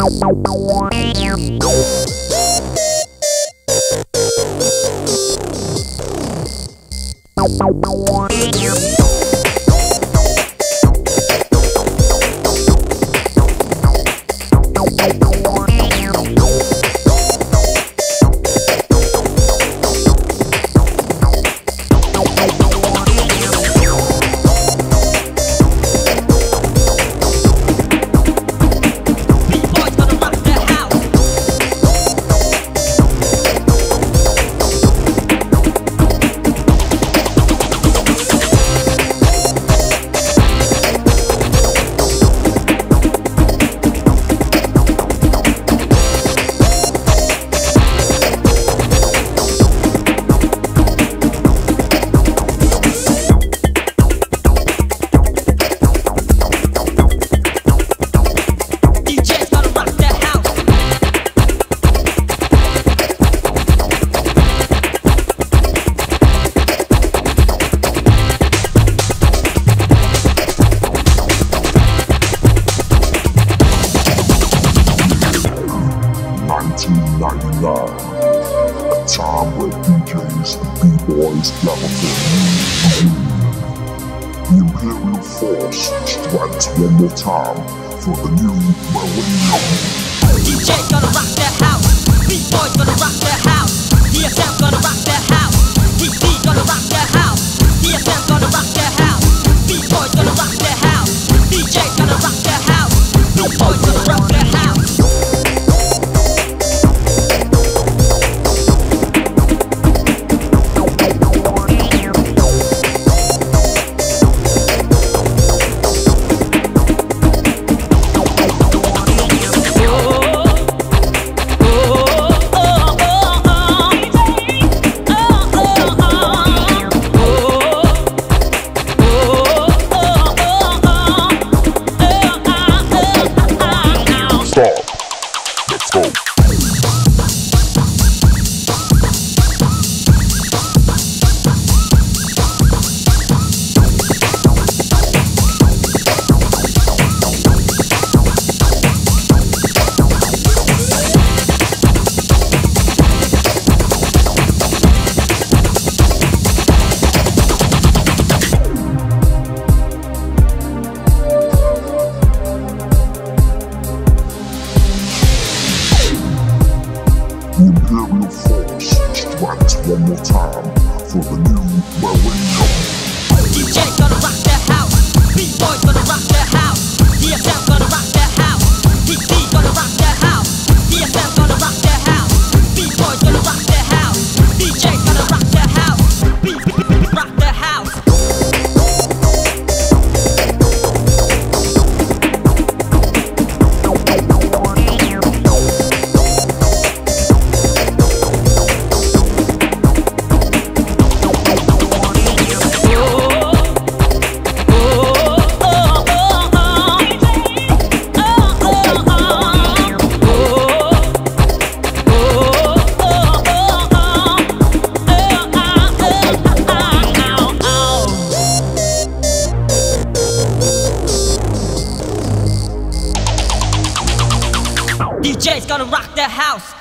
Bye. 99. A time where DJs and B-boys gathered there The Imperial Force strikes one more time for the new millennium. Let's go. one more time for the new Wellington. DJ's gonna rock the house.